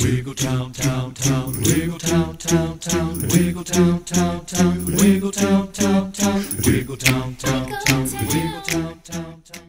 Wiggle town, town, town, wiggle town, town, town, wiggle town, town, town, wiggle town, town, town, wiggle town, town, town, town, town.